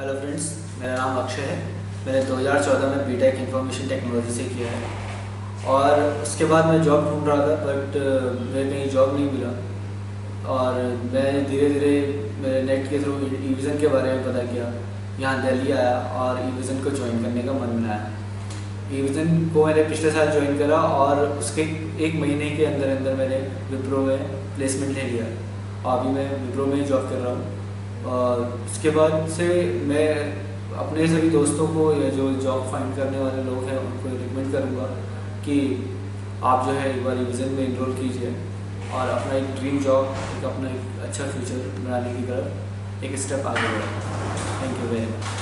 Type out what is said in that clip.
Hello friends मेरा नाम अक्षय है। मैंने 2014 में बीटेक इंफॉर्मेशन टेक्नोलॉजी से किया है। और उसके बाद मैं जॉब ढूंढ रहा था बट मेरे कहीं जॉब नहीं मिला। और मैं धीरे धीरे मेरे नेट के थ्रू ई के बारे में पता किया। यहाँ दिल्ली आया और ई को ज्वाइन करने का मन बनाया। ई को मैंने पिछले साल ज्वाइन करा और उसके एक महीने के अंदर अंदर मैंने विप्रो में प्लेसमेंट ले लिया। और अभी मैं विप्रो में ही जॉब कर रहा हूँ। उसके बाद से मैं अपने सभी दोस्तों को या जो जॉब फाइंड करने वाले लोग हैं, उनको रिकमेंड करूँगा कि आप जो है एक बार रिविज़न में इनरोल कीजिए और अपना एक ड्रीम जॉब एक अपना एक अच्छा फ्यूचर बनाने की तरफ़ एक स्टेप आगे बढ़ाए थैंक यू वेरी मच